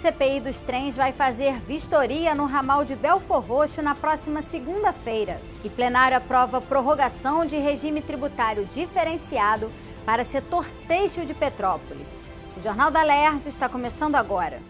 CPI dos trens vai fazer vistoria no ramal de Belfor Roxo na próxima segunda-feira. E plenário aprova prorrogação de regime tributário diferenciado para setor têxtil de Petrópolis. O Jornal da Lerge está começando agora.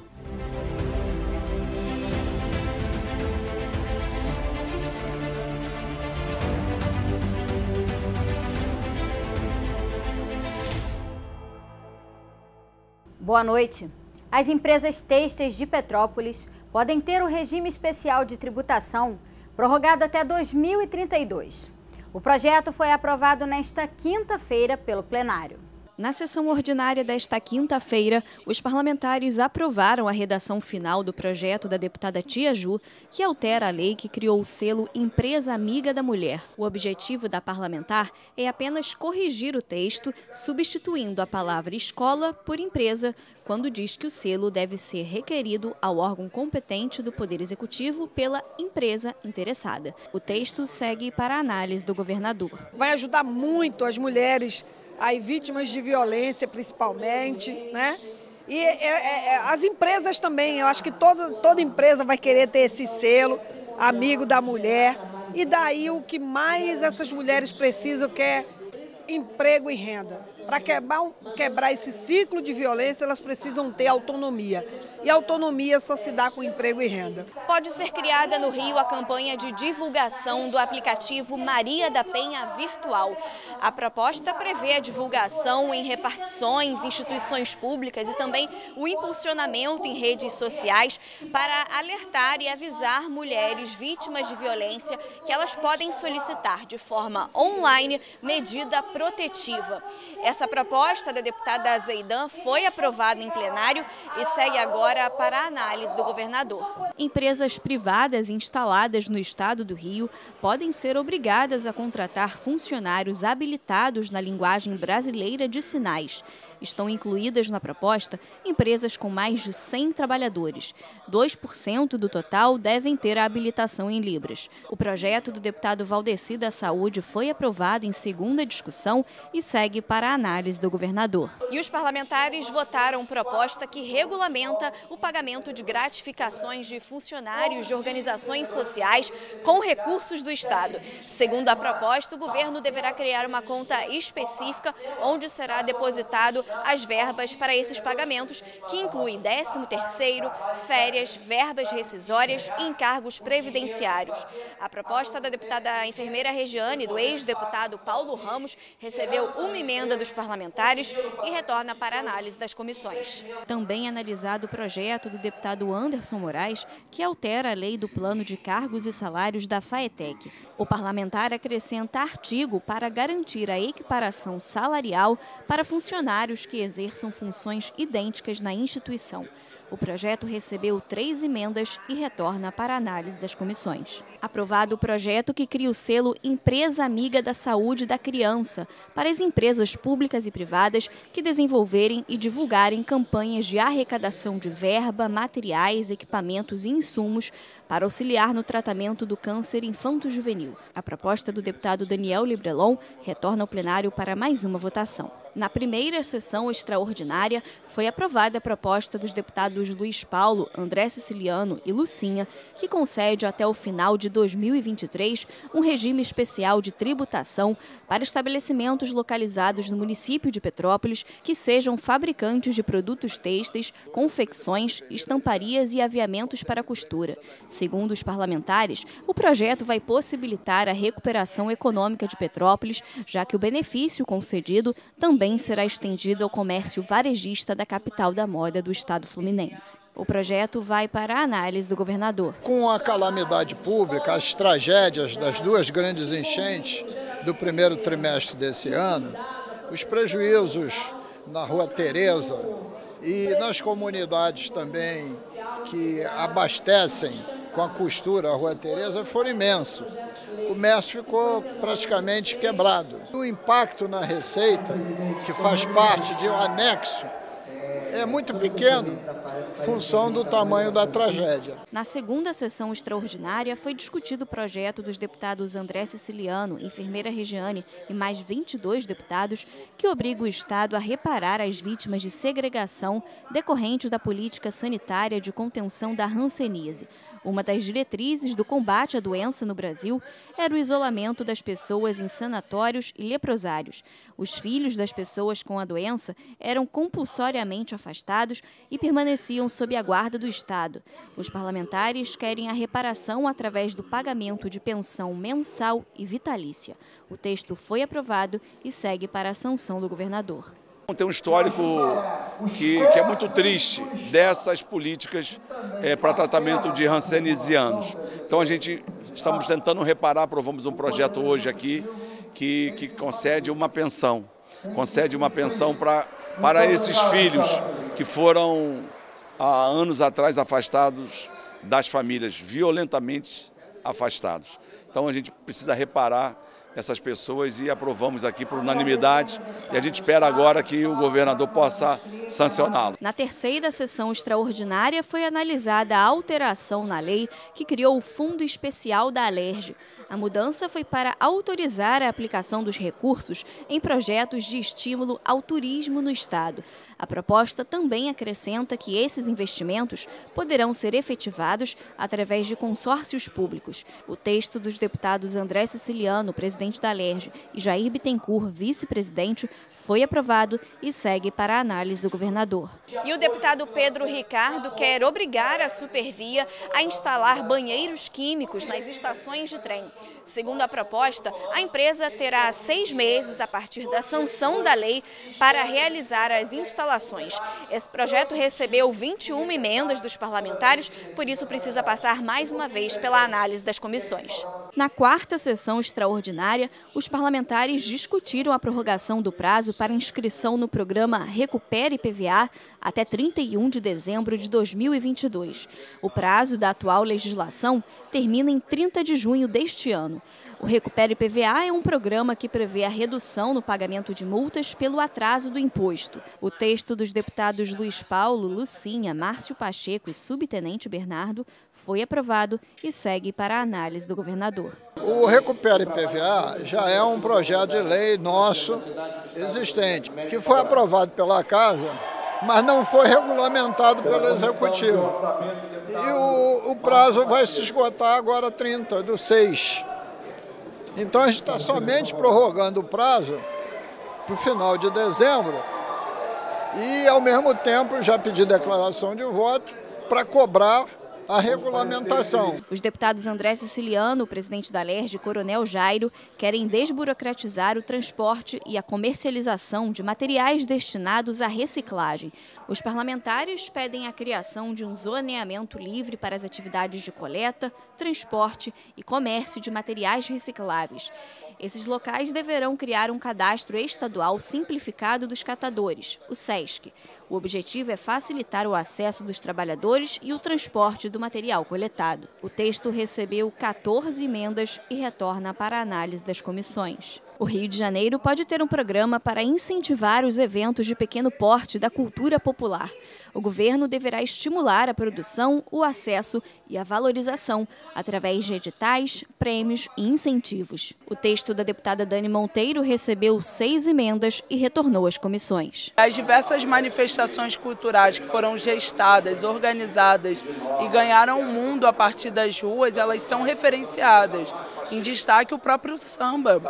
Boa noite. As empresas têxteis de Petrópolis podem ter o regime especial de tributação prorrogado até 2032. O projeto foi aprovado nesta quinta-feira pelo plenário. Na sessão ordinária desta quinta-feira, os parlamentares aprovaram a redação final do projeto da deputada Tia Ju, que altera a lei que criou o selo Empresa Amiga da Mulher. O objetivo da parlamentar é apenas corrigir o texto, substituindo a palavra escola por empresa, quando diz que o selo deve ser requerido ao órgão competente do Poder Executivo pela empresa interessada. O texto segue para a análise do governador. Vai ajudar muito as mulheres aí vítimas de violência principalmente, né? E é, é, é, as empresas também, eu acho que toda, toda empresa vai querer ter esse selo, amigo da mulher. E daí o que mais essas mulheres precisam que é emprego e renda. Para quebrar, quebrar esse ciclo de violência, elas precisam ter autonomia. E autonomia só se dá com emprego e renda. Pode ser criada no Rio a campanha de divulgação do aplicativo Maria da Penha Virtual. A proposta prevê a divulgação em repartições, instituições públicas e também o impulsionamento em redes sociais para alertar e avisar mulheres vítimas de violência que elas podem solicitar de forma online medida protetiva. Essa proposta da deputada Zeidan foi aprovada em plenário e segue agora para a análise do governador. Empresas privadas instaladas no estado do Rio podem ser obrigadas a contratar funcionários habilitados na linguagem brasileira de sinais. Estão incluídas na proposta empresas com mais de 100 trabalhadores. 2% do total devem ter a habilitação em Libras. O projeto do deputado Valdeci da Saúde foi aprovado em segunda discussão e segue para a análise do governador. E os parlamentares votaram proposta que regulamenta o pagamento de gratificações de funcionários de organizações sociais com recursos do Estado. Segundo a proposta, o governo deverá criar uma conta específica onde será depositado as verbas para esses pagamentos, que incluem 13º, férias, verbas rescisórias e encargos previdenciários. A proposta da deputada enfermeira Regiane e do ex-deputado Paulo Ramos recebeu uma emenda dos parlamentares e retorna para análise das comissões. Também analisado o projeto do deputado Anderson Moraes, que altera a lei do plano de cargos e salários da FAETEC. O parlamentar acrescenta artigo para garantir a equiparação salarial para funcionários que exerçam funções idênticas na instituição. O projeto recebeu três emendas e retorna para análise das comissões. Aprovado o projeto que cria o selo Empresa Amiga da Saúde da Criança para as empresas públicas e privadas que desenvolverem e divulgarem campanhas de arrecadação de verba, materiais, equipamentos e insumos para auxiliar no tratamento do câncer infanto-juvenil. A proposta do deputado Daniel Librelon retorna ao plenário para mais uma votação. Na primeira sessão extraordinária, foi aprovada a proposta dos deputados Luiz Paulo, André Siciliano e Lucinha, que concede até o final de 2023 um regime especial de tributação para estabelecimentos localizados no município de Petrópolis que sejam fabricantes de produtos têxteis, confecções, estamparias e aviamentos para costura. Segundo os parlamentares, o projeto vai possibilitar a recuperação econômica de Petrópolis, já que o benefício concedido também também será estendido ao comércio varejista da capital da moda do estado fluminense. O projeto vai para a análise do governador. Com a calamidade pública, as tragédias das duas grandes enchentes do primeiro trimestre desse ano, os prejuízos na Rua Tereza e nas comunidades também que abastecem com a costura a Rua Tereza foram imensos o comércio ficou praticamente quebrado. O impacto na receita, que faz parte de um anexo é muito pequeno, função do tamanho da tragédia. Na segunda sessão extraordinária, foi discutido o projeto dos deputados André Siciliano, enfermeira Regiane e mais 22 deputados, que obriga o Estado a reparar as vítimas de segregação decorrente da política sanitária de contenção da hanseníase. Uma das diretrizes do combate à doença no Brasil era o isolamento das pessoas em sanatórios e leprosários. Os filhos das pessoas com a doença eram compulsoriamente afastados e permaneciam sob a guarda do Estado. Os parlamentares querem a reparação através do pagamento de pensão mensal e vitalícia. O texto foi aprovado e segue para a sanção do governador. Tem um histórico que, que é muito triste dessas políticas é, para tratamento de hansenisianos. Então a gente estamos tentando reparar, aprovamos um projeto hoje aqui que, que concede uma pensão, concede uma pensão para, para esses filhos que foram há anos atrás afastados das famílias, violentamente afastados. Então a gente precisa reparar essas pessoas e aprovamos aqui por unanimidade e a gente espera agora que o governador possa sancioná-lo. Na terceira sessão extraordinária foi analisada a alteração na lei que criou o Fundo Especial da Alerj. A mudança foi para autorizar a aplicação dos recursos em projetos de estímulo ao turismo no Estado. A proposta também acrescenta que esses investimentos poderão ser efetivados através de consórcios públicos. O texto dos deputados André Siciliano, presidente da LERJ, e Jair Bittencourt, vice-presidente, foi aprovado e segue para a análise do governador. E o deputado Pedro Ricardo quer obrigar a Supervia a instalar banheiros químicos nas estações de trem. Segundo a proposta, a empresa terá seis meses a partir da sanção da lei para realizar as instalações. Esse projeto recebeu 21 emendas dos parlamentares, por isso precisa passar mais uma vez pela análise das comissões. Na quarta sessão extraordinária, os parlamentares discutiram a prorrogação do prazo para inscrição no programa Recupere PVA até 31 de dezembro de 2022. O prazo da atual legislação termina em 30 de junho deste ano. O Recupere PVA é um programa que prevê a redução no pagamento de multas pelo atraso do imposto. O texto dos deputados Luiz Paulo, Lucinha, Márcio Pacheco e Subtenente Bernardo foi aprovado e segue para a análise do governador. O Recupere PVA já é um projeto de lei nosso existente, que foi aprovado pela Casa, mas não foi regulamentado pelo Executivo. E o, o prazo vai se esgotar agora 30 do 6. Então a gente está somente prorrogando o prazo para o final de dezembro e, ao mesmo tempo, já pedi declaração de voto para cobrar a regulamentação. Os deputados André Siciliano, presidente da LERJ, e Coronel Jairo querem desburocratizar o transporte e a comercialização de materiais destinados à reciclagem. Os parlamentares pedem a criação de um zoneamento livre para as atividades de coleta, transporte e comércio de materiais recicláveis. Esses locais deverão criar um cadastro estadual simplificado dos catadores, o SESC. O objetivo é facilitar o acesso dos trabalhadores e o transporte do material coletado. O texto recebeu 14 emendas e retorna para a análise das comissões. O Rio de Janeiro pode ter um programa para incentivar os eventos de pequeno porte da cultura popular. O governo deverá estimular a produção, o acesso e a valorização através de editais, prêmios e incentivos. O texto da deputada Dani Monteiro recebeu seis emendas e retornou às comissões. As diversas manifestações culturais que foram gestadas, organizadas e ganharam o mundo a partir das ruas, elas são referenciadas. Em destaque o próprio samba,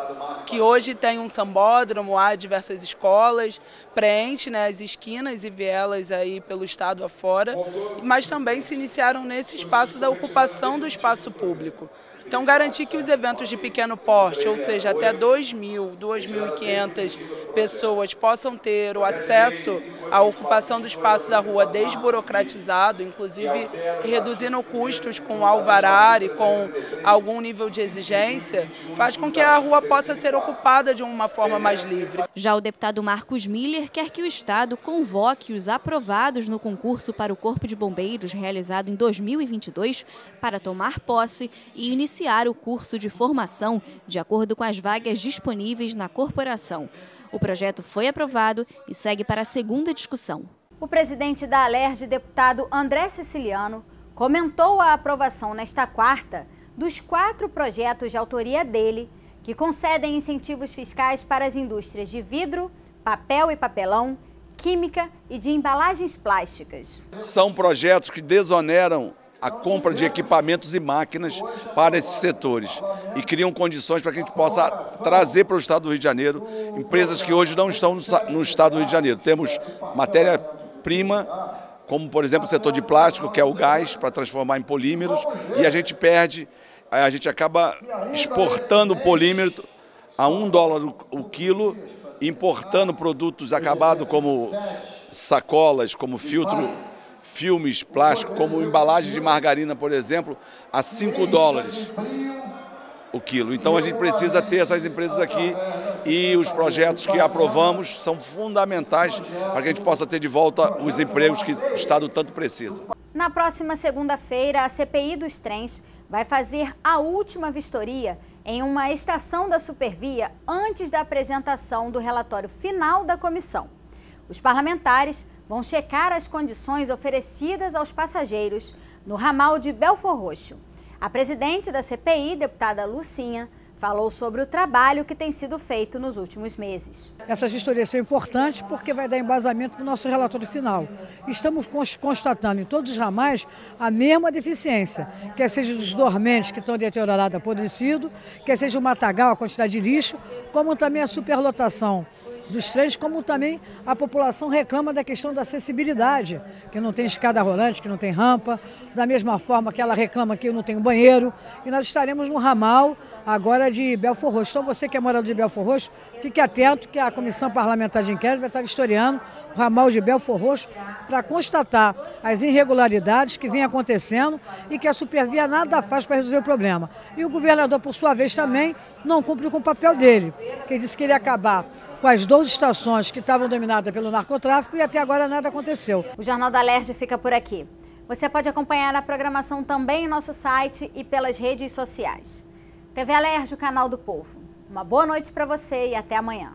que hoje tem um sambódromo, há diversas escolas, preenche né, as esquinas e vielas aí pelo estado afora, mas também se iniciaram nesse espaço da ocupação do espaço público. Então, garantir que os eventos de pequeno porte, ou seja, até 2.000, 2.500 pessoas, possam ter o acesso à ocupação do espaço da rua desburocratizado, inclusive reduzindo custos com alvará e com algum nível de exigência, faz com que a rua possa ser ocupada de uma forma mais livre. Já o deputado Marcos Miller quer que o Estado convoque os aprovados no concurso para o Corpo de Bombeiros realizado em 2022 para tomar posse e iniciar iniciar o curso de formação de acordo com as vagas disponíveis na corporação. O projeto foi aprovado e segue para a segunda discussão. O presidente da Alerj, deputado André Siciliano, comentou a aprovação nesta quarta dos quatro projetos de autoria dele que concedem incentivos fiscais para as indústrias de vidro, papel e papelão, química e de embalagens plásticas. São projetos que desoneram a compra de equipamentos e máquinas para esses setores e criam condições para que a gente possa trazer para o Estado do Rio de Janeiro empresas que hoje não estão no Estado do Rio de Janeiro. Temos matéria-prima, como por exemplo o setor de plástico, que é o gás, para transformar em polímeros, e a gente perde, a gente acaba exportando polímero a um dólar o quilo importando produtos acabados como sacolas, como filtro, filmes plásticos, como embalagem de margarina, por exemplo, a 5 dólares o quilo. Então a gente precisa ter essas empresas aqui e os projetos que aprovamos são fundamentais para que a gente possa ter de volta os empregos que o Estado tanto precisa. Na próxima segunda-feira, a CPI dos trens vai fazer a última vistoria em uma estação da Supervia antes da apresentação do relatório final da comissão. Os parlamentares vão checar as condições oferecidas aos passageiros no ramal de Belfor Roxo. A presidente da CPI, deputada Lucinha, falou sobre o trabalho que tem sido feito nos últimos meses. Essas vistorias são importantes porque vai dar embasamento para o nosso relatório final. Estamos constatando em todos os ramais a mesma deficiência, quer seja dos dormentes que estão deteriorados, apodrecidos, quer seja o matagal, a quantidade de lixo, como também a superlotação dos trens, como também a população reclama da questão da acessibilidade, que não tem escada rolante, que não tem rampa, da mesma forma que ela reclama que não tem banheiro, e nós estaremos no ramal agora de Belfor Roxo. Então você que é morador de Belfor Roxo, fique atento que a Comissão Parlamentar de Inquérito vai estar historiando o ramal de Belfor Roxo para constatar as irregularidades que vêm acontecendo e que a Supervia nada faz para resolver o problema. E o governador, por sua vez, também não cumpre com o papel dele, que disse que ele ia acabar com as 12 estações que estavam dominadas pelo narcotráfico e até agora nada aconteceu. O Jornal da Lerge fica por aqui. Você pode acompanhar a programação também em nosso site e pelas redes sociais. TV Alerj, o canal do povo. Uma boa noite para você e até amanhã.